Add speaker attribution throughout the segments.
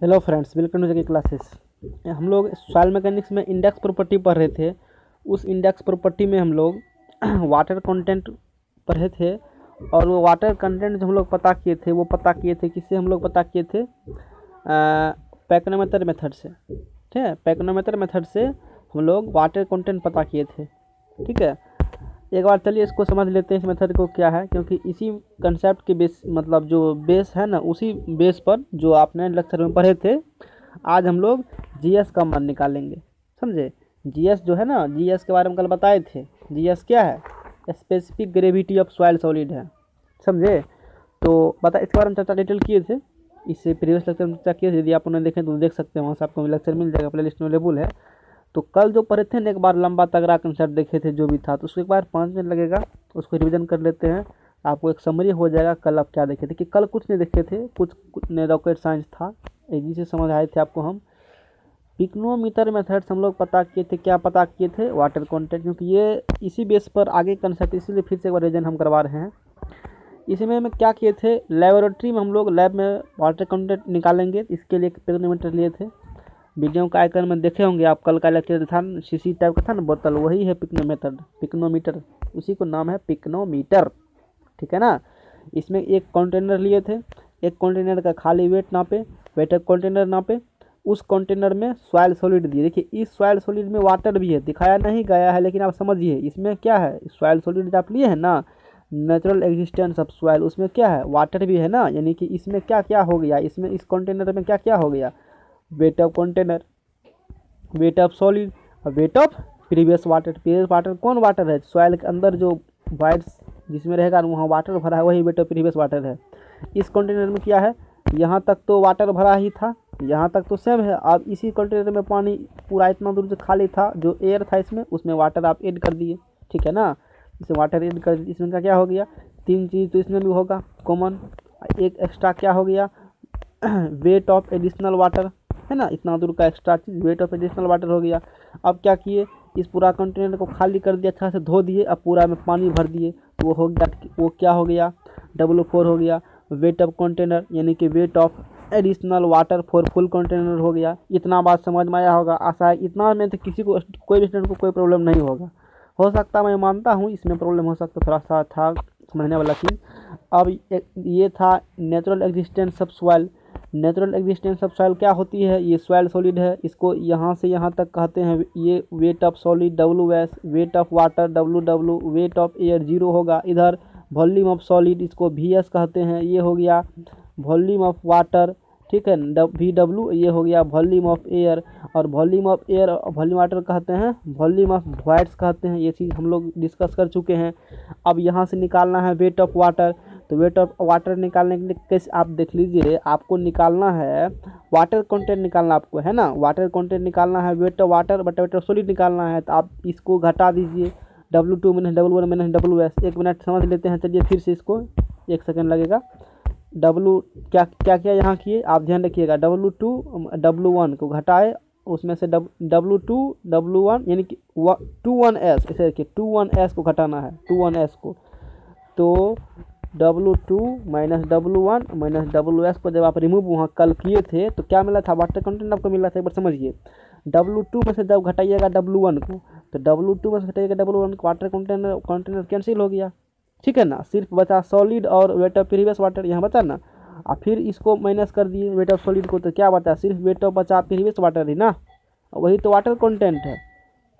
Speaker 1: Hello friends welcome to जगह classes हम लोग सॉइल मैकेनिक्स में इंडेक्स प्रॉपर्टी पढ़ रहे थे। उस इंडेक्स प्रॉपर्टी में हम लोग वाटर कंटेंट पढ़े थे और वो वाटर कंटेंट जो हम लोग पता किए थे, वो पता किए थे किससे हम लोग पता किए थे? पैकनोमीटर मेथड से। ठीक है? पैकनोमीटर मेथड से हम लोग वाटर कंटेंट पता किए थे। ठीक है? एक बार चलिए इसको समझ लेते हैं इस मेथड को क्या है, क्योंकि इसी कंसेप्ट के बेस मतलब जो बेस है ना, उसी बेस पर जो आपने लेक्चर में पढ़े थे, आज हम लोग जीएस का मान निकालेंगे। समझे? जीएस जो है ना जीएस के बारे में कल बताए थे। जीएस क्या है? Specific gravity of soil solid है। समझे? तो बता, इसके बारे में चर्चा डिटेल किए थे। इससे प्रीवियस लेक्चर में चर्चा किए थे। यदि आप उन्हें देखें तो देख सकते हैं। वहाँ से आपको लेक्चर मिल जाएगा। प्ले लिस्ट में अवेलेबल है। तो कल जो पढ़े थे ना, एक बार लंबा तगड़ा कंसेप्ट देखे थे, जो भी था तो उसको एक बार पाँच मिनट लगेगा तो उसको रिविजन कर लेते हैं। आपको एक समरी हो जाएगा, कल आप क्या देखे थे, कि कल कुछ नहीं देखे थे, कुछ नहीं रॉकेट साइंस था। इजी से समझ आए थे आपको हम। पिक्नोमीटर मेथड्स हम लोग पता किए थे, क्या पता किए थे वाटर कॉन्टेंट क्योंकि ये इसी बेस पर आगे कंसेप्ट इसीलिए फिर से एक बार रिविजन हम करवा रहे हैं। इसमें हम क्या किए थे लेबोरेटरी में हम लोग लैब में वाटर कंटेंट निकालेंगे, इसके लिए एक पिक्नोमीटर लिए थे। वीडियो का आइकन में देखे होंगे, आप कल का लेक्चर था शीशी टाइप का था ना, बोतल, वही है पिक्नोमीटर पिक्नोमीटर, उसी को नाम है पिक्नोमीटर, ठीक है ना? इसमें एक कंटेनर लिए थे, एक कंटेनर का खाली वेट नापे वेट कंटेनर नापे, उस कंटेनर में सॉयल सॉलिड दिए। देखिए, इस सॉइल सॉलिड में वाटर भी है, दिखाया नहीं गया है, लेकिन आप समझिए, इसमें क्या है? सॉइल सॉलिड आप लिए हैं ना? नेचुरल एग्जिस्टेंस ऑफ़ सॉइल उसमें क्या है? वाटर भी है ना? यानी कि इसमें क्या क्या हो गया? इसमें इस कंटेनर में क्या क्या हो गया? Weight of container weight of solid और weight of previous water previous water कौन वाटर है? सॉइल के अंदर जो वाइट्स जिसमें रहेगा, वहाँ वाटर भरा है, वही वेट ऑफ़ प्रीवियस वाटर है। इस कंटेनर में क्या है? यहाँ तक तो वाटर भरा ही था, यहाँ तक तो सेम है। अब इसी कंटेनर में पानी पूरा इतना दूर से खाली था, जो एयर था इसमें, उसमें वाटर आप ऐड कर दिए, ठीक है ना? इसमें वाटर ऐड कर इसमें का क्या हो गया? तीन चीज़ तो इसमें भी होगा कॉमन एक एक्स्ट्रा क्या हो गया? वेट ऑफ़ एडिशनल वाटर है ना? इतना दूर का एक्स्ट्रा चीज़ वेट ऑफ़ एडिशनल वाटर हो गया। अब क्या किए? इस पूरा कंटेनर को खाली कर दिया अच्छा से धो दिए, अब पूरा में पानी भर दिए। तो वो हो गया, वो क्या हो गया? डब्लू फोर हो गया। वेट ऑफ़ कंटेनर यानी कि weight of additional water for full container हो गया। इतना बात समझ में आया होगा, आशा है इतना में तो किसी को, कोई स्टूडेंट को कोई प्रॉब्लम नहीं होगा। हो सकता मैं मानता हूँ, इसमें प्रॉब्लम हो सकता थोड़ा सा था, समझने वाला चीज़ अब ये था natural existence of soil natural existence of soil क्या होती है? ये सॉइल सॉलिड है। इसको यहाँ से यहाँ तक कहते हैं। ये weight of solid W S weight of water W W weight of air zero होगा। इधर वॉल्यूम ऑफ़ सॉलिड इसको वी एस कहते हैं। ये हो गया वॉल्यूम ऑफ़ वाटर ठीक है? वी डब्ल्यू ये हो गया वॉल्यूम ऑफ़ एयर और volume of air volume water कहते हैं। वॉल्यूम ऑफ़ वाइट्स कहते हैं। ये चीज़ हम लोग डिस्कस कर चुके हैं। अब यहाँ से निकालना है वेट ऑफ़ वाटर तो वेट ऑफ़ वाटर निकालने के लिए कैसे आप देख लीजिए, आपको निकालना है वाटर कंटेंट निकालना आपको है ना? वाटर कंटेंट निकालना है weight of water but weight of solid निकालना है तो आप इसको घटा दीजिए। W two minus W one minus W S एक मिनट समझ लेते हैं, चलिए फिर से इसको, एक सेकेंड लगेगा। डब्लू क्या क्या क्या यहाँ किए? आप ध्यान रखिएगा डब्लू टू डब्लू वन को घटाए, उसमें से डब्लू टू डब्लू वन यानी कि टू वन एस इसे देखिए टू वन एस को घटाना है टू वन एस को। तो W two minus W one minus W S को जब आप रिमूव वहाँ कल किए थे तो क्या मिला था? वाटर कंटेंट आपको मिला था, एक बार समझिए। डब्लू टू में से जब घटाइएगा डब्लू वन को तो डब्लू टू में से घटाइएगा डब्लू वन को वाटर कंटेनर कंटेनर कैंसिल हो गया। ठीक है ना? सिर्फ़ बचा सॉलिड और वेट ऑफ़ प्रीवियस वाटर यहाँ बचा ना? और फिर इसको माइनस कर दिए वेट ऑफ़ सॉलिड को तो क्या बचा? सिर्फ़ वेट ऑफ़ बचा प्रीवियस वाटर ही ना? वही तो वाटर कंटेंट है।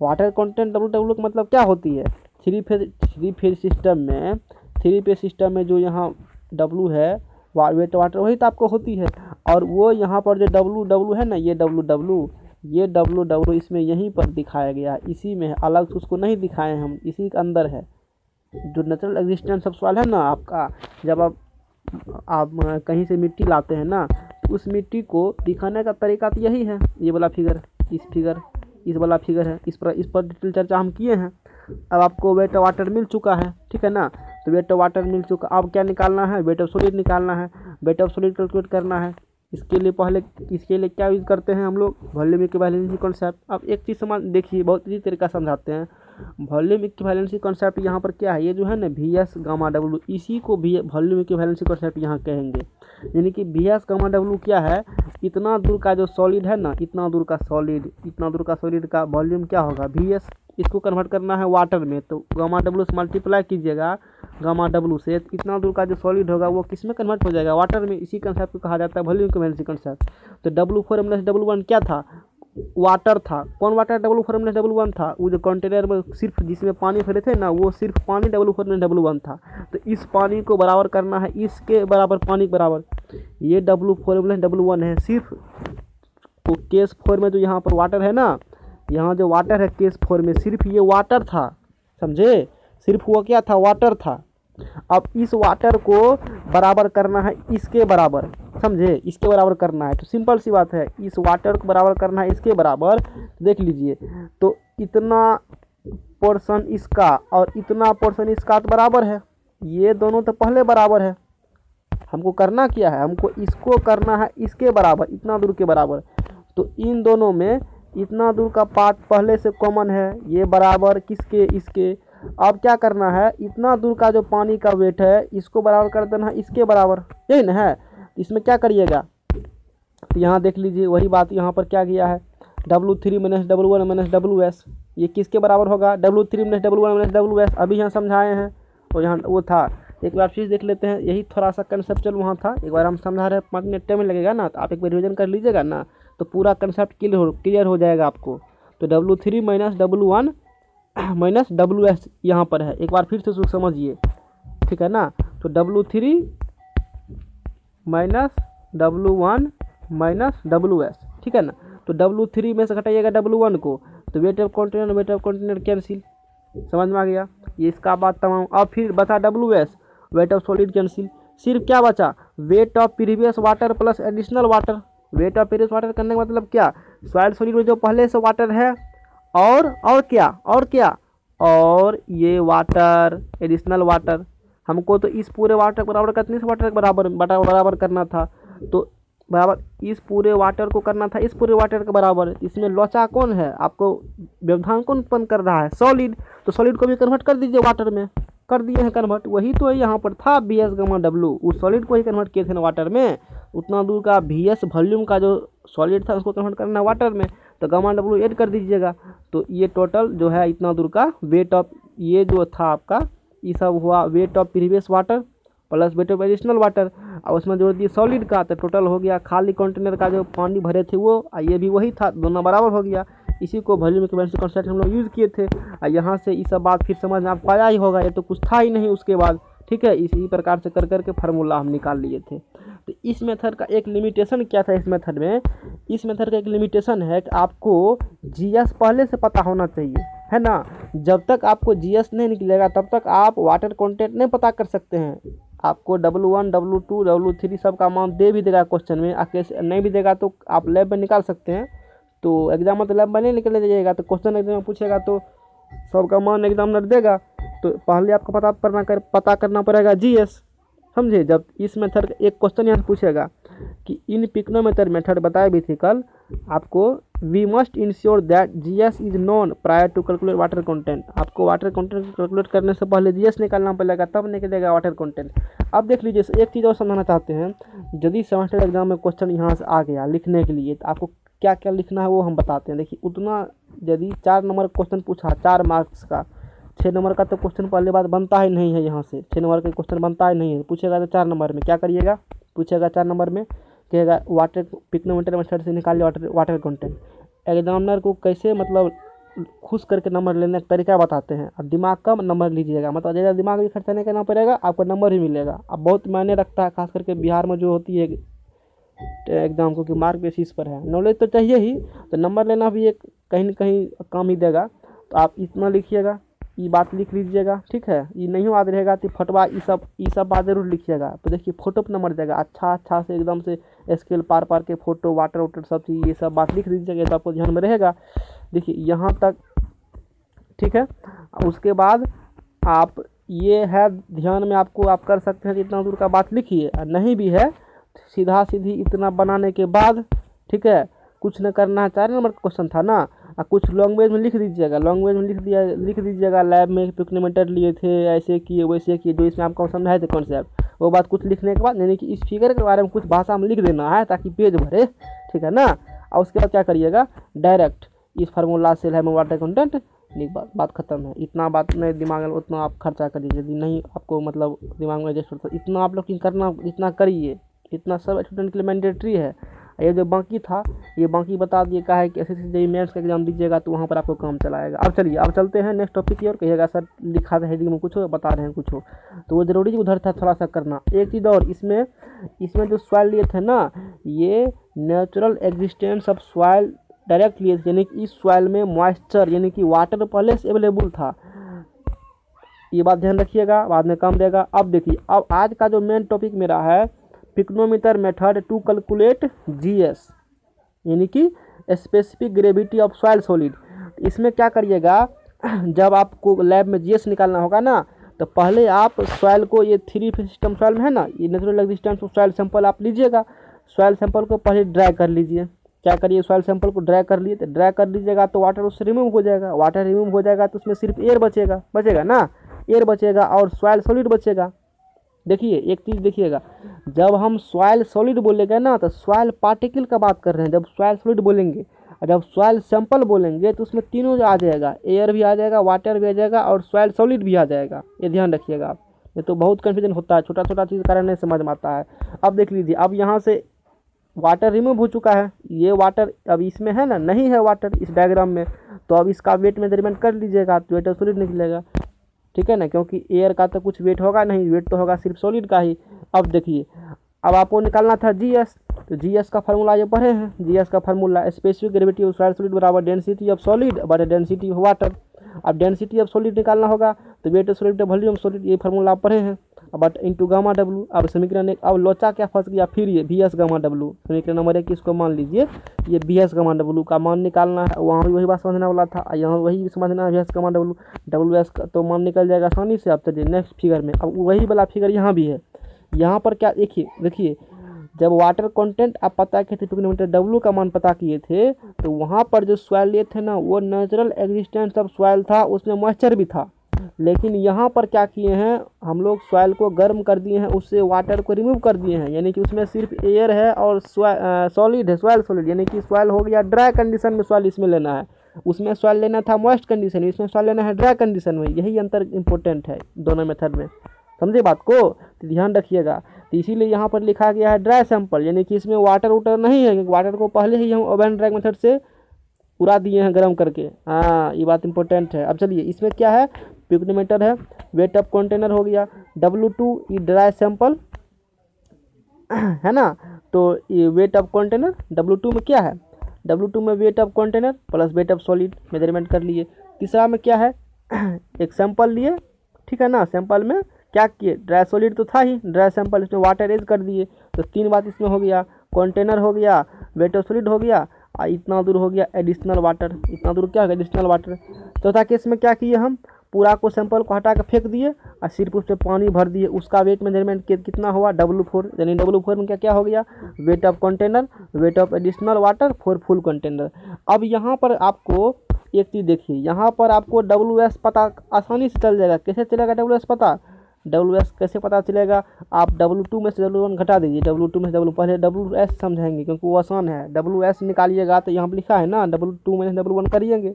Speaker 1: वाटर कंटेंट डब्लू डब्लू का मतलब क्या होती है? Three phase three phase system में थ्री पे सिस्टम में जो यहाँ डब्लू है वेट वाटर, वही तो आपको होती है। और वो यहाँ पर जो डब्लू डब्लू है ना, ये डब्लू डब्लू ये डब्लू डब्लू इसमें यहीं पर दिखाया गया। है इसी में है अलग से उसको नहीं दिखाए हम, इसी के अंदर है। जो नेचुरल एग्जिस्टेंस ऑफ़ सॉइल है ना आपका, जब आप आप कहीं से मिट्टी लाते हैं ना तो उस मिट्टी को दिखाने का तरीका तो यही है। ये वाला फिगर इस फिगर इस वाला फिगर है। इस पर इस पर डिटेल चर्चा हम किए हैं। अब आपको वेट वाटर मिल चुका है, ठीक है ना? तो वेट ऑफ़ वाटर मिल चुका अब क्या निकालना है? वेट ऑफ़ सॉलिड निकालना है। वेट ऑफ़ सोलिड कैलकुलेट करना है। इसके लिए पहले, इसके लिए क्या यूज़ करते हैं हम लोग? वॉल्यूम के वैल्यू कॉन्सेप्ट अब एक चीज़ समझ, देखिए, बहुत इसी तरीका समझाते हैं। वॉल्यूम इक्विवेलेंसी कॉन्सेप्ट यहाँ पर क्या है? ये जो है ना वी एस गामा डब्लू इसी को भी वॉल्यूम इक्विवेलेंसी कॉन्सेप्ट यहाँ कहेंगे। यानी कि वी एस गामा डब्लू क्या है? इतना दूर का जो सॉलिड है ना, इतना दूर का सॉलिड इतना दूर का सॉलिड का वॉल्यूम क्या होगा? वी एस इसको कन्वर्ट करना है वाटर में तो गामा डब्लू से मल्टीप्लाई कीजिएगा गामा डब्लू से इतना दूर का जो सॉलिड होगा, वो किसमें कन्वर्ट हो जाएगा? वाटर में, इसी कंसेप्ट को कहा जाता है वॉल्यूम इक्विवेलेंसी कंसेप्ट तो W four M W one क्या था? वाटर था। कौन water W four minus W one था? वो जो कंटेनर में सिर्फ़ जिसमें पानी भरे थे ना, वो सिर्फ़ पानी W four minus W one था। तो इस पानी को बराबर करना है, इसके बराबर पानी के बराबर। ये W four minus W one है। सिर्फ़ तो केस फोर में जो यहाँ पर वाटर है ना, यहाँ जो वाटर है केस फोर में, सिर्फ़ ये वाटर था। समझे? सिर्फ़ वो क्या था? वाटर था। अब इस वाटर को बराबर करना है इसके बराबर, समझे? इसके बराबर करना है। तो सिंपल सी बात है, इस वाटर को बराबर करना है इसके बराबर। देख लीजिए तो इतना पोर्शन इसका और इतना पोर्शन इसका तो बराबर है। ये दोनों तो पहले बराबर है। हमको करना क्या है? हमको इसको करना है इसके बराबर, इतना दूर के बराबर। तो इन दोनों में इतना दूर का पार्ट पहले से कॉमन है। ये बराबर किसके? इसके अब क्या करना है? इतना दूर का जो पानी का वेट है, इसको बराबर कर देना है, इसके बराबर। यही ना है? इसमें क्या करिएगा? तो यहाँ देख लीजिए, वही बात यहाँ पर क्या किया है? W three minus W one minus W S ये किसके बराबर होगा? W three minus W one minus W S अभी यहाँ समझाए हैं। और यहाँ वो था। एक बार फिर देख लेते हैं, यही थोड़ा सा कंसेप्चुअल वहाँ था। एक बार हम समझा रहे हैं, पाँच मिनट टाइम लगेगा ना तो आप एक बार रिविजन कर लीजिएगा ना तो पूरा कंसेप्ट क्लियर हो क्लियर हो जाएगा आपको। तो W three minus W one minus W S यहाँ पर है। एक बार फिर से उसको समझिए। ठीक है ना? तो W three minus W one minus W S. ठीक है ना? तो डब्लू थ्री में से घटाइएगा डब्लू वन को तो weight of container weight of container cancel समझ में आ गया? ये इसका बात तमाम। अब फिर बता W S weight of solid cancel सिर्फ़ क्या बचा? Weight of previous water plus additional water weight of previous water करने का मतलब क्या? सॉइल सॉलिड में जो पहले से वाटर है और और क्या और क्या? और ये वाटर एडिशनल वाटर हमको तो इस पूरे वाटर के बराबर कितने वाटर बराबर बराबर करना था? तो बराबर इस पूरे वाटर को करना था, इस पूरे वाटर के बराबर। इसमें लोचा कौन है? आपको व्यवधान कौन उत्पन्न कर रहा है? सॉलिड तो सॉलिड को भी कन्वर्ट कर दीजिए वाटर में। कर दिए हैं कन्वर्ट वही तो यहाँ पर था बी एस गमा डब्लू उस सॉलिड को ही कन्वर्ट किए थे ना वाटर में। उतना दूर का बी एस वॉल्यूम का जो सॉलिड था, उसको कन्वर्ट करना है वाटर में। तो गमा डब्लू एड कर दीजिएगा। तो ये टोटल जो है इतना दूर का वेट ऑफ़ ये जो था आपका, ये सब हुआ weight of previous water plus weight of additional water और उसमें जोड़ दिए सॉलिड का तो टोटल हो गया खाली कंटेनर का जो पानी भरे थे वो ये भी वही था, दोनों बराबर हो गया। इसी को वॉल्यूम इक्वेलेंसी कॉन्सेप्ट हम लोग यूज़ किए थे। और यहाँ से ये सब बात फिर समझ में आपको आया ही होगा, ये तो कुछ था ही नहीं उसके बाद। ठीक है, इसी प्रकार से कर करके फार्मूला हम निकाल लिए थे। तो इस मेथड का एक लिमिटेशन क्या था इस मेथड में? इस मेथड का एक लिमिटेशन है कि आपको जीएस पहले से पता होना चाहिए, है ना? जब तक आपको जीएस नहीं निकलेगा, तब तक आप वाटर कॉन्टेंट नहीं पता कर सकते हैं। आपको W one W two W three सब का अमाउंट दे भी देगा क्वेश्चन में कैसे नहीं भी देगा तो आप लैब में निकाल सकते हैं। तो एग्ज़ाम में तो लैब में नहीं निकल जाइएगा तो क्वेश्चन एग्ज़ाम में पूछेगा तो सबका मान एग्जामिनर देगा। तो पहले आपको पता करना कर, पता करना पड़ेगा। जी एस समझे? जब इस मेथड का एक क्वेश्चन यहाँ से पूछेगा कि इन पिक्नोमेथड मेथड बताए भी थी कल, आपको we must ensure that G S is known prior to calculate water content आपको वाटर कंटेंट कैलकुलेट करने से पहले जी एस निकालना पड़ेगा, तब निकलेगा वाटर कंटेंट अब देख लीजिए, एक चीज़ और समझाना चाहते हैं। यदि सेमेस्टर एग्ज़ाम में क्वेश्चन यहाँ से आ गया लिखने के लिए तो आपको क्या क्या लिखना है वो हम बताते हैं। देखिए, उतना यदि चार नंबर क्वेश्चन पूछा, चार मार्क्स का छः नंबर का तो क्वेश्चन पहले बात बनता ही नहीं है यहाँ से। छः नंबर का क्वेश्चन बनता ही नहीं है। पूछेगा तो चार नंबर में। क्या करिएगा? पूछेगा चार नंबर में। कहेगा वाटर पिक्नोमीटर मेथड से निकालिए वाटर वाटर कंटेंट एग्जामिनर को कैसे मतलब खुश करके नंबर लेने का तरीका बताते हैं। और दिमाग कम नंबर लीजिएगा। मतलब ज़्यादा दिमाग भी खर्चा नहीं करना पड़ेगा, आपको नंबर ही मिलेगा। अब बहुत मायने रखता है, खास करके बिहार में जो होती है एग्ज़ाम को कि मार्क बेसिस पर है। नॉलेज तो चाहिए ही तो नंबर लेना भी एक कहीं ना कहीं काम ही देगा। तो आप इतना लिखिएगा। ये बात लिख लीजिएगा, ठीक है? ये नहीं याद रहेगा तो फटवा ये सब ये सब बात ज़रूर लिखिएगा। तो देखिए फ़ोटो पर नंबर देगा। अच्छा अच्छा से एकदम से स्केल पार पार के फ़ोटो वाटर वाटर सब चीज़, ये सब बात लिख दीजिएगा तो आपको ध्यान में रहेगा। देखिए, यहाँ तक, ठीक है? उसके बाद आप, ये है, ध्यान में आपको, आप कर सकते हैं इतना दूर का बात लिखिए। नहीं भी है सीधा सीधी इतना बनाने के बाद, ठीक है? कुछ न करना है चार नंबर क्वेश्चन था ना? कुछ लैंग्वेज में लिख दीजिएगा। लैंग्वेज में लिख दिया, लिख दीजिएगा। लैब में पिक्नोमीटर लिए थे, ऐसे किए, वैसे किए, जो इसमें आपको समझाए थे कॉन्सेप्ट वो बात कुछ लिखने के बाद, यानी कि इस फिगर के बारे में कुछ भाषा में लिख देना है, ताकि पेज भरे, ठीक है ना? और उसके बाद क्या करिएगा? डायरेक्ट इस फार्मूला से है वाटर कंटेंट बात बात खत्म है। इतना बात नहीं दिमाग में, उतना आप खर्चा करिए। यदि नहीं, आपको मतलब दिमाग में एडजस्ट होता इतना आप लोग करना, इतना करिए। इतना सब स्टूडेंट के लिए मैंडेटरी है। ये जो बाकी था, ये बाकी बता दिए का है कि एस एस मेन्स का एग्ज़ाम दीजिएगा तो वहाँ पर आपको काम चलाएगा। अब चलिए, अब चलते हैं नेक्स्ट टॉपिक की और कहिएगा, सर, लिखा था हेडिंग में कुछ हो, बता रहे हैं कुछ हो। तो वो ज़रूरी उधर था थोड़ा सा करना। एक चीज़ और, इसमें इसमें जो सॉइल लिए थे ना, ये natural existence of soil direct लिए थे। यानी कि इस सॉइल में मॉइस्चर यानी कि वाटर पहले से अवेलेबल था। ये बात ध्यान रखिएगा, बाद में काम देगा। अब देखिए, अब आज का जो मेन टॉपिक मेरा है pycnometer method to calculate GS, यानी कि specific gravity of soil solid इसमें क्या करिएगा, जब आपको लैब में जीएस निकालना होगा ना तो पहले आप सॉइल को ये थ्री सिस्टम सॉइल में है ना, ये नेचुरल एग्जिस्टेंस सॉइल सैंपल आप लीजिएगा। सॉइल सैंपल को पहले ड्राई कर लीजिए। क्या करिए सॉइल सैंपल को ड्राई कर लिए तो ड्राई कर लीजिएगा तो वाटर उससे रिमूव हो जाएगा। वाटर रिमूव हो जाएगा तो उसमें सिर्फ़ एयर बचेगा बचेगा ना? एयर बचेगा और सॉइल सॉलिड बचेगा। देखिए, एक चीज़ देखिएगा, जब हम सॉइल सॉलिड बोलेंगे ना तो सॉइल पार्टिकल का बात कर रहे हैं, जब सॉइल सॉलिड बोलेंगे और जब सॉइल सैंपल बोलेंगे तो उसमें तीनों आ जाएगा एयर भी आ जाएगा वाटर भी आ जाएगा, और सॉइल सॉलिड भी आ जाएगा, ये ध्यान रखिएगा आप। ये तो बहुत कन्फ्यूज़न होता है छोटा छोटा चीज़ कारण नहीं समझ में आता है। अब देख लीजिए, अब यहाँ से वाटर रिमूव हो चुका है, ये वाटर अब इसमें है ना, नहीं है वाटर इस डायग्राम में तो अब इसका वेट मेज़रमेंट कर लीजिएगा तो वेट सॉलिड निकलेगा। ठीक है ना? क्योंकि एयर का तो कुछ वेट होगा नहीं वेट तो होगा सिर्फ़ सॉलिड का ही। अब देखिए, अब आपको निकालना था जी एस तो जी एस का फार्मूला ये पढ़े हैं जी एस का formula specific gravity of solid बराबर डेंसिटी ऑफ़ सॉलिड बटे डेंसिटी ऑफ़ वाटर अब डेंसिटी ऑफ़ सॉलिड निकालना होगा तो weight of solid volume solid ये फार्मूला आप पढ़े हैं। बट इंटू गामा डब्लू अब समीकरण एक, अब लोचा क्या फंस गया? फिर ये बी एस गामा डब्लू समीकरण नंबर एक इसको मान लीजिए। ये बी एस गामा डब्लू का मान निकालना है। वहाँ भी वही बात समझने वाला था। यहाँ वही समझना है B S gamma W W S का तो मान निकल जाएगा आसानी से। अब चलिए नेक्स्ट फिगर में। अब वही वाला फिगर यहाँ भी है। यहाँ पर क्या देखिए देखिए, जब वाटर कंटेंट आप पता किए थे किलोमीटर डब्लू का मान पता किए थे तो वहाँ पर जो सॉइल लिए थे ना, वो नेचुरल एग्जिस्टेंस ऑफ़ सॉइल था, उसमें मॉइस्चर भी था। लेकिन यहाँ पर क्या किए हैं? हम लोग सॉइल को गर्म कर दिए हैं, उससे वाटर को रिमूव कर दिए हैं। यानी कि उसमें सिर्फ़ एयर है और सॉलिड है सॉइल सॉलिड यानी कि सॉइल हो गया ड्राई कंडीशन में सॉइल इसमें लेना है। उसमें सॉइल लेना था मॉइस्ट कंडीशन में, इसमें सॉइल लेना है ड्राई कंडीशन में। यही अंतर इंपॉर्टेंट है दोनों मेथड में। समझे बात को? तो ध्यान रखिएगा। तो इसीलिए यहाँ पर लिखा गया है ड्राई सैंपल यानी कि इसमें वाटर वाटर नहीं है वाटर को पहले ही हम ओवन ड्राई मेथड से उड़ा दिए हैं गर्म करके। हाँ ये बात इंपॉर्टेंट है। अब चलिए, इसमें क्या है? पिक्नोमीटर है, वेट ऑफ़ कंटेनर हो गया डब्लू टू ई ड्राई सैंपल, है ना? तो ये weight of container W two में क्या है? डब्लू टू में weight of container plus weight of solid measurement कर लिए। तीसरा में क्या है? एक सैंपल लिए, ठीक है ना? सैंपल में क्या किए? ड्राई सॉलिड तो था ही, ड्राई सैंपल इसमें वाटर एज कर दिए। तो तीन बात इसमें हो गया, कंटेनर हो गया, वेट ऑफ़ सॉलिड हो गया और इतना दूर हो गया एडिशनल वाटर इतना दूर क्या हो गया? एडिशनल वाटर चौथा केस में क्या किए हम? पूरा को सैंपल को हटा के फेंक दिए और सिर्फ़ उस पर पानी भर दिए। उसका वेट मेज़रमेंट कितना हुआ? डब्लू फोर यानी डब्लू फोर में क्या क्या हो गया? Weight of container weight of additional water for full container अब यहाँ पर आपको एक चीज़ देखिए। यहाँ पर आपको डब्ल्यू एस पता आसानी से चल जाएगा। कैसे चलेगा डब्ल्यू एस पता? डब्ल्यू एस कैसे पता चलेगा? आप डब्ल्यू टू में से डब्ल्यू वन घटा दीजिए। डब्ल्यू टू में से डब्ल्यू पहले डब्ल्यू एस समझाएँगे, क्योंकि वो आसान है। डब्ल्यू एस निकालिएगा तो यहाँ पर लिखा है ना डब्ल्यू टू में से डब्ल्यू वन करिएँगे।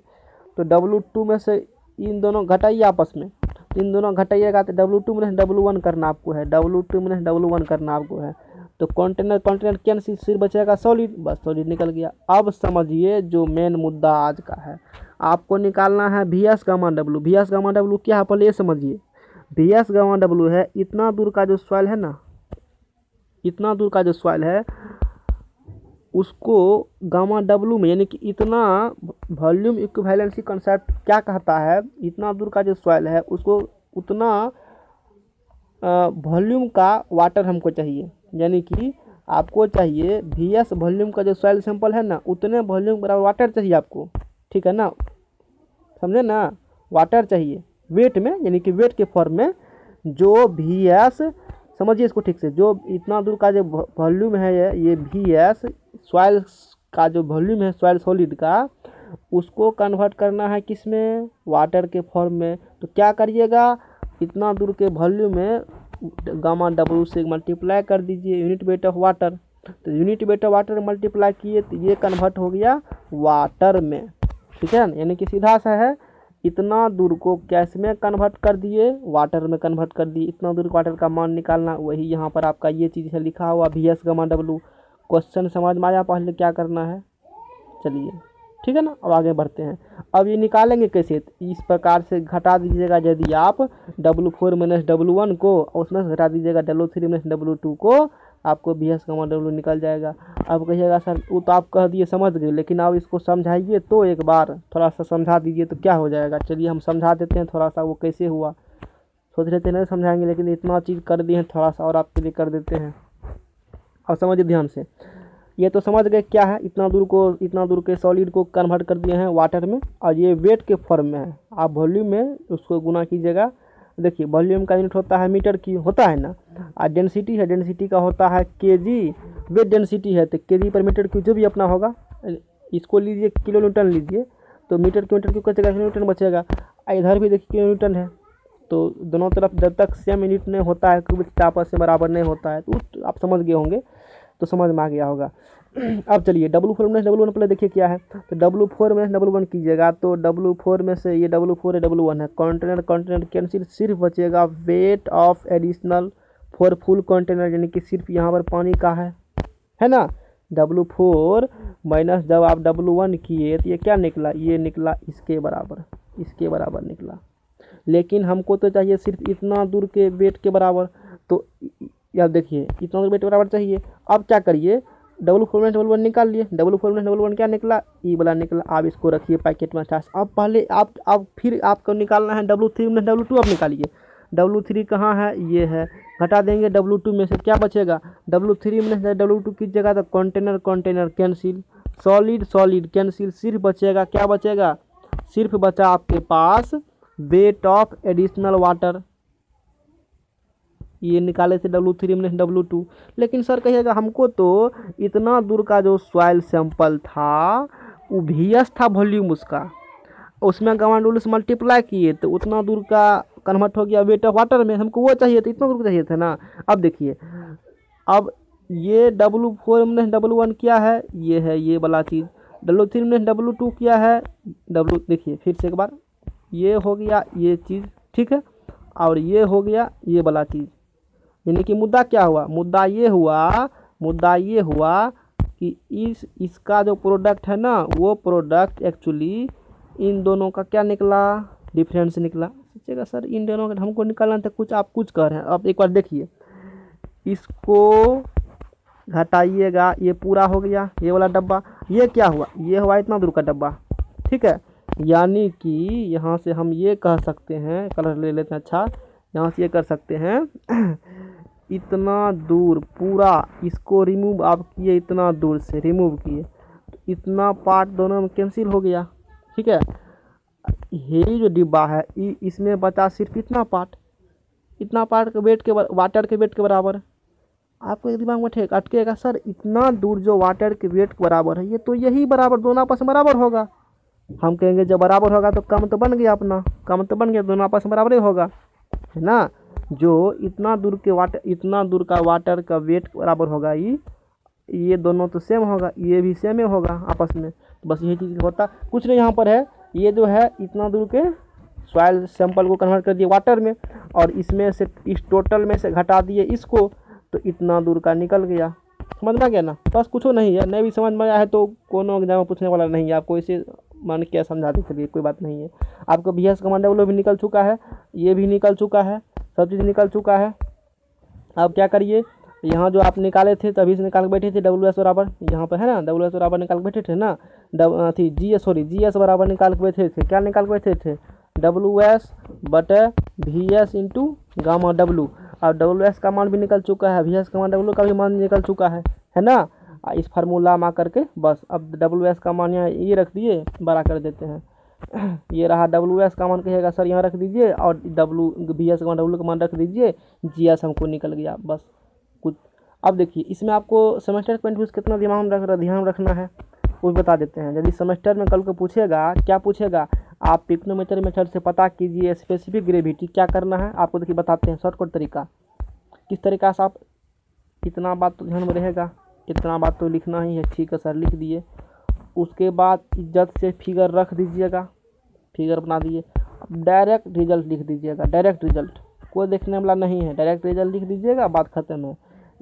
Speaker 1: तो डब्ल्यू टू में से इन दोनों घटाइए आपस में। इन दोनों घटाइएगा तो W two minus W one करना आपको है। W two minus W one करना आपको है। तो कंटेनर कंटेनर क्या सिर बचेगा? सॉलिड बस सॉलिड निकल गया। अब समझिए जो मेन मुद्दा आज का है। आपको निकालना है V S gamma W V S gamma W क्या है? पहले ये समझिए। वी एस गामा डब्लू है इतना दूर का जो सॉइल है ना, इतना दूर का जो सॉइल है उसको गामा डब्लू में, यानी कि इतना वॉल्यूम इक्विवेलेंसी कंसेप्ट क्या कहता है? इतना दूर का जो सॉइल है, उसको उतना वॉल्यूम का वाटर हमको चाहिए। यानी कि आपको चाहिए वी एस वॉल्यूम का जो सॉइल सैंपल है ना, उतने वॉल्यूम बराबर वाटर चाहिए आपको। ठीक है ना? समझे ना? वाटर चाहिए। वेट में, यानी कि वेट के फॉर्म में, जो वी एस समझिए इसको ठीक से। जो इतना दूर का जो वॉल्यूम है ये ये वी एस सॉइल का जो वॉल्यूम है सॉइल सॉलिड का, उसको कन्वर्ट करना है किसमें? वाटर के फॉर्म में। तो क्या करिएगा? इतना दूर के वॉल्यूम में गामा डब्ल्यू से मल्टीप्लाई कर दीजिए यूनिट वेट ऑफ़ वाटर तो unit weight of water multiply किए तो ये कन्वर्ट हो गया वाटर में। ठीक है यानी कि सीधा सा है। इतना दूर को कैश में कन्वर्ट कर दिए? वाटर में कन्वर्ट कर दिए। इतना दूर वाटर का मान निकालना, वही यहाँ पर आपका ये चीज़ है लिखा हुआ V S gamma W question समझ में आया? पहले क्या करना है? चलिए, ठीक है ना? अब आगे बढ़ते हैं। अब ये निकालेंगे कैसे? इस प्रकार से घटा दीजिएगा यदि आप W four minus W one को उसमें से घटा दीजिएगा W three minus W two को आपको बी एस का डब्लू निकल जाएगा। अब कहिएगा, सर, वो तो आप कह दिए, समझ गए, लेकिन आप इसको समझाइए तो एक बार थोड़ा सा समझा दीजिए तो क्या हो जाएगा। चलिए, हम समझा देते हैं थोड़ा सा वो कैसे हुआ। सोच रहे थे नहीं समझाएँगे, लेकिन इतना चीज़ कर दिए हैं थोड़ा सा और आपके लिए कर देते हैं। अब समझिए ध्यान से। ये तो समझ गए क्या है, इतना दूर को, इतना दूर के सॉलिड को कन्वर्ट कर दिए हैं वाटर में और ये वेट के फॉर्म में है। आप वॉल्यूम में उसको गुना कीजिएगा देखिए वॉल्यूम का यूनिट होता है मीटर की, होता है ना? और डेंसिटी है डेंसिटी का होता है के जी वेट डेंसिटी है तो के जी पर मीटर क्यू जो भी अपना होगा, इसको लीजिए किलो न्यूटन लीजिए तो मीटर क्यू मीटर क्यू बचेगा किलो न्यूटन बचेगा इधर भी देखिए किलो न्यूटन है तो दोनों तरफ़ जब तक सेम यूनिट नहीं होता है क्योंकि आपस से बराबर नहीं होता है तो आप समझ गए होंगे तो समझ में आ गया होगा। अब चलिए W four minus W one पहले देखिए क्या है। तो W four minus W one कीजिएगा तो डब्लू फोर में से ये डब्लू फोर है डब्लू वन है। कॉन्टेनर कॉन्टेनर कैंसिल सिर्फ़ बचेगा weight of additional for full container यानी कि सिर्फ़ यहाँ पर पानी का है। है ना? डब्लू फोर माइनस जब आप डब्लू वन किए तो ये क्या निकला? ये निकला इसके बराबर इसके बराबर निकला। लेकिन हमको तो चाहिए सिर्फ़ इतना दूर के वेट के बराबर। तो अब देखिए, इतना दूर वेट के बराबर चाहिए। अब क्या करिए? डबल फोर डबल वन निकाल लिए। डबल फोर डबल वन क्या निकला? ई वाला निकला। आप इसको रखिए पैकेट में अठास अब पहले आप अब फिर आपको निकालना है डब्लू थ्री में, डब्लू टू आप निकालिए। डब्लू थ्री कहाँ है? ये है। घटा देंगे डब्लू टू में से क्या बचेगा? डब्लू थ्री में डब्लू टू की जगह तो container container cancel solid solid cancel सिर्फ़ बचेगा, क्या बचेगा? सिर्फ़ बचा आपके पास वेट ऑफ़ एडिशनल वाटर ये निकाले थे डब्लू थ्री में डब्लू टू लेकिन सर कहिएगा, हमको तो इतना दूर का जो सॉइल सैंपल था, वो भी था वॉल्यूम उसका। उसमें गवान से मल्टीप्लाई किए तो उतना दूर का कन्वर्ट हो गया वेट ऑफ़ वाटर में, हमको वो चाहिए था इतना दूर चाहिए था ना। अब देखिए, अब ये डब्लू फोर में डब्लू वन क्या है, ये है ये वाला चीज़। डब्लू थ्री में डब्लू टू क्या है डब्लू देखिए, फिर से एक बार। ये हो गया ये चीज़, ठीक है? और ये हो गया ये वाला चीज़। यानी कि मुद्दा क्या हुआ? मुद्दा ये हुआ, मुद्दा ये हुआ कि इस, इसका जो प्रोडक्ट है ना, वो प्रोडक्ट एक्चुअली इन दोनों का क्या निकला? डिफरेंस निकला। सोचेगा सर, इन दोनों का हमको निकालना था, कुछ आप कुछ कह रहे हैं। अब एक बार देखिए। इसको घटाइएगा, ये पूरा हो गया, ये वाला डब्बा। ये क्या हुआ? ये हुआ इतना दूर का डब्बा। ठीक है? यानी कि यहाँ से हम ये कह सकते हैं, कलर ले लेते हैं अच्छा। यहाँ से ये कर सकते हैं। इतना दूर, पूरा इसको रिमूव आप किए इतना दूर से रिमूव किए। तो इतना पार्ट दोनों में कैंसिल हो गया, ठीक है? ये जो डिब्बा है इसमें बचा सिर्फ़ इतना पार्ट इतना पार्ट के वेट के वाटर के वेट के बराबर। आपको एक दिमाग में ठेक, अटकेगा, सर, इतना दूर जो वाटर के वेट के बराबर है, ये तो यही बराबर, दोनों आपस में बराबर होगा। हम कहेंगे, जब बराबर होगा तो कम तो बन गया अपना, कम तो बन गया, दोनों आपस में बराबर ही होगा। है ना? जो इतना दूर के वाटर इतना दूर का वाटर का वेट बराबर होगा, ये ये दोनों तो सेम होगा, ये भी सेम ही होगा आपस में। बस यही चीज़ होता, कुछ नहीं यहाँ पर है, ये जो है इतना दूर के सॉयल सैंपल को कन्वर्ट कर दिए वाटर में, और इसमें से, इस टोटल में से घटा दिए इसको तो इतना दूर का निकल गया। समझ में गया ना? बस कुछ नहीं है नहीं भी समझ में आया है तो कोनो एग्ज़ाम पूछने वाला नहीं है, आपको इसे मान क्या समझा दी, चलिए कोई बात नहीं है। आपको बी एस कमांडर वो भी निकल चुका है, ये भी निकल चुका है, सब चीज़ निकल चुका है। अब क्या करिए, यहाँ जो आप निकाले थे, तभी से निकाल के बैठे थे डब्ल्यू एस बराबर। यहाँ पर है ना डब्ल्यू एस बराबर निकाल के बैठे थे ना? W three G S sorry G S बराबर निकाल के बैठे थे। क्या निकाल के बैठे थे? डब्ल्यू एस बटे V S into gamma W और डब्ल्यू एस का मान भी निकल चुका है वी एस का मान डब्ल्यू का भी मान निकल चुका है। है ना? इस फार्मूला में करके बस, अब डब्ल्यू एस का मान यहाँ ये रख दिए, बड़ा कर देते हैं। ये रहा डब्ल्यू एस का मान कहेगा सर यहाँ रख दीजिए, और डब्ल्यू बी एस का मान डब्ल्यू का मान रख दीजिए जी एस हमको निकल गया, बस, कुछ। अब देखिए, इसमें आपको सेमेस्टर पॉइंट व्यू कितना दिमाग रख, ध्यान रखना है, वो भी बता देते हैं। यदि सेमेस्टर में कल को पूछेगा, क्या पूछेगा, आप पिक्नोमीटर मेथड से पता कीजिए स्पेसिफिक ग्रेविटी क्या करना है, आपको देखिए बताते हैं शॉर्टकट तरीका। किस तरीका से आप इतना बात तो ध्यान में रहेगा? इतना बात तो लिखना ही है, ठीक है सर, लिख दिए। उसके बाद इज़्ज़त से फिगर रख दीजिएगा, फिगर बना दिए। डायरेक्ट रिज़ल्ट लिख दीजिएगा, डायरेक्ट रिज़ल्ट। कोई देखने वाला नहीं है, डायरेक्ट रिज़ल्ट लिख दीजिएगा, बात खत्म है।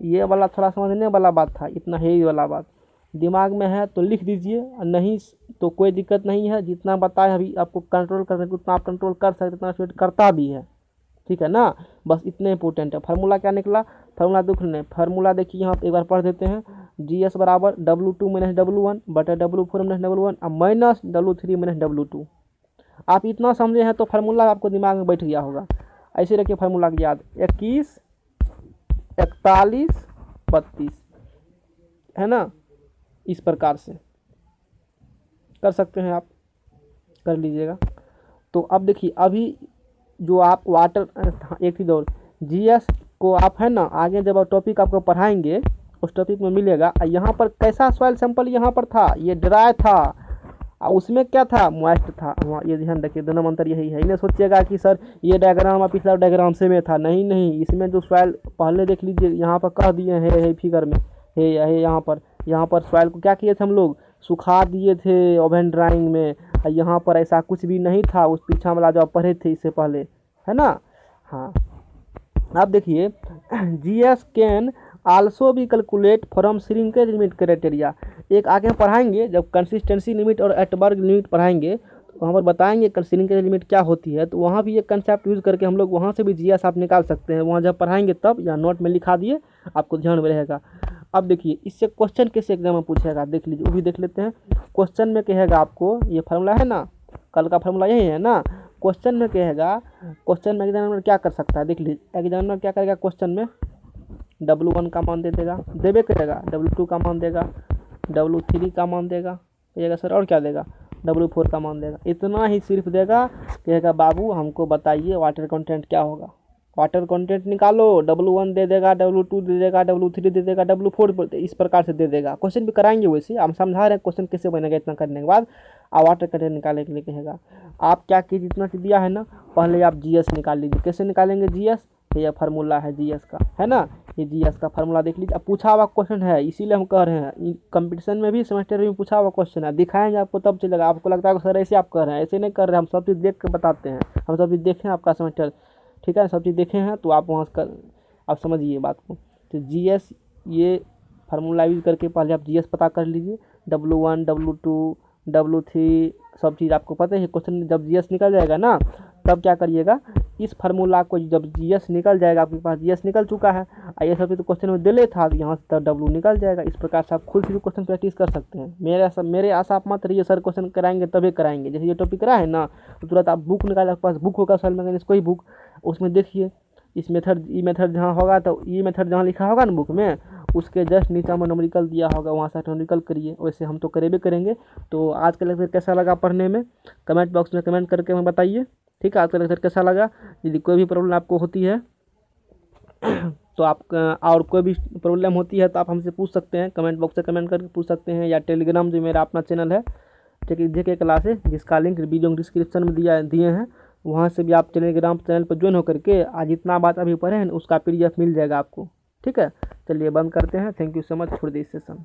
Speaker 1: ये वाला थोड़ा समझने वाला बात था, इतना है ही वाला बात। दिमाग में है तो लिख दीजिए, और नहीं तो कोई दिक्कत नहीं है। जितना बताए अभी आपको कंट्रोल करने को, उतना आप कंट्रोल कर सकते उतना स्टूडेंट करता भी है। ठीक है ना? बस इतने इंपॉर्टेंट है। फार्मूला क्या निकला? फार्मूला दुख नहीं फार्मूला देखिए, यहाँ एक बार पढ़ देते हैं। जी एस बराबर W two minus W one बटे W four minus W one और minus W three minus W two आप इतना समझे हैं तो फार्मूला आपको दिमाग में बैठ गया होगा। ऐसे रखिए फार्मूला की याद। इक्कीस, इकतालीस, बत्तीस। है ना? इस प्रकार से। कर सकते हैं आप। कर लीजिएगा। तो अब देखिए, अभी जो आप वाटर एक चीज़ और जीएस को आप है ना, आगे जब टॉपिक आपको पढ़ाएँगे, उस टॉपिक में मिलेगा यहाँ पर कैसा सॉइल सैंपल यहाँ पर था? ये ड्राई था। और उसमें क्या था? मॉइस्ट था। वहाँ ये ध्यान रखिए, दोनों अंतर यही है। इन्हें सोचिएगा कि, सर, ये डायग्राम पिछला डायग्राम से में था। नहीं नहीं, इसमें जो सॉइल पहले देख लीजिए, यहाँ पर कह दिए हैं, है फिगर में, है है, यहाँ पर यहाँ पर सॉइल को क्या किए थे हम लोग? सुखा दिए थे ओवन ड्राइंग में। यहाँ पर ऐसा कुछ भी नहीं था, उस पीछा वाला जो आप पढ़े थे इससे पहले, है ना? हाँ। अब देखिए जी एस कैन आल्सो भी calculate from shrinkage limit criteria एक आगे पढ़ाएँगे, जब कंसिस्टेंसी लिमिट और एटबर्ग लिमिट पढ़ाएँगे तो वहाँ पर बताएँगे श्रिंकेज लिमिट क्या होती है। तो वहाँ भी एक कंसेप्ट यूज़ करके हम लोग वहाँ से भी जी एस आप निकाल सकते हैं। वहाँ जब पढ़ाएँगे तब या नोट में लिखा दिए, आपको ध्यान में रहेगा। अब देखिए, इससे क्वेश्चन कैसे एग्ज़ाम में पूछेगा? देख लीजिए, वो भी देख लेते हैं। क्वेश्चन में कहेगा आपको, ये फार्मूला है ना? कल का फार्मूला यही है ना? क्वेश्चन में कहेगा क्वेश्चन में एग्जामिनर क्या कर सकता है? देख लीजिए एग्जामिनर क्या करेगा क्वेश्चन में? डब्लू वन का मान दे देगा। देवे करेगा। डब्लू टू का मान देगा। डब्लू थ्री का मान देगा। कहेगा, सर, और क्या देगा? डब्लू फोर का मान देगा। इतना ही सिर्फ़ देगा, कहेगा, बाबू, हमको बताइए वाटर कंटेंट क्या होगा? वाटर कंटेंट निकालो डब्लू वन दे देगा डब्लू टू दे देगा डब्लू थ्री दे देगा डब्लू फोर इस प्रकार से दे देगा। क्वेश्चन भी कराएँगे वैसे, हम समझा रहे हैं क्वेश्चन कैसे बनेगा इतना करने के बाद। आप वाटर कंटेंट निकालने के लिए कहेगा, आप क्या कीजिए जितना दिया है ना? पहले आप जीएस निकाल लीजिए। कैसे निकालेंगे जीएस ये फार्मूला है जीएस का, है ना? ये जीएस का फार्मूला देख लीजिए। अब पूछा हुआ क्वेश्चन है, इसीलिए हम कह रहे हैं। कंपटीशन में भी सेमेस्टर में पूछा हुआ क्वेश्चन है। दिखाएँगे आपको, तब चलेगा। आपको लगता है सर ऐसे आप कर रहे हैं, ऐसे नहीं कर रहे हैं। हम सब चीज़ देख कर बताते हैं। हम सब चीज़ देखें आपका सेमेस्टर ठीक है, सब चीज़ देखे हैं तो आप वहाँ कर, आप समझिए बात को। तो जी एस ये फार्मूला यूज़ करके पहले आप जी एस पता कर लीजिए। W one W two W three सब चीज़ आपको पता है क्वेश्चन जब जी एस निकल जाएगा ना, तब क्या करिएगा? इस फार्मूला को जब एस निकल जाएगा, आपके पास एस निकल चुका है ये सब तो क्वेश्चन में दिले था यहाँ से तब डब्लू निकल जाएगा। इस प्रकार से आप खुद से भी क्वेश्चन प्रैक्टिस कर सकते हैं। मेरे सब मेरे आशा आप मत रहिए सर क्वेश्चन कराएँगे तभी कराएँगे। जैसे ये टॉपिक रहा है ना तो तुरंत आप बुक निकाल, आपके पास बुक होगा सर मैगनीस कोई बुक उसमें देखिए, इस मेथड ये मेथड जहाँ होगा तो ये मेथड जहाँ लिखा होगा ना बुक में, उसके जस्ट नीचे में नोमरिकल दिया होगा, वहाँ से नोमरिकल करिए, वैसे हम तो करेबे करेंगे। तो आज का लेक्चर कैसा लगा पढ़ने में? कमेंट बॉक्स में कमेंट करके हमें बताइए। ठीक है? आज का लेक्चर कैसा लगा? यदि कोई भी प्रॉब्लम आपको होती है तो आप, और कोई भी प्रॉब्लम होती है तो आप हमसे पूछ सकते हैं। कमेंट बॉक्स से कमेंट करके पूछ सकते हैं, या टेलीग्राम जो मेरा अपना चैनल है। ठीक है? जे के क्लासेस जिसका लिंक वीडियो डिस्क्रिप्शन में दिया, दिए हैं। वहाँ से भी आप टेलीग्राम चैनल पर ज्वाइन होकर के, आज जितना बात अभी पढ़े हैं, उसका पीडीएफ मिल जाएगा आपको। ठीक है? चलिए बंद करते हैं। Thank you so much for this session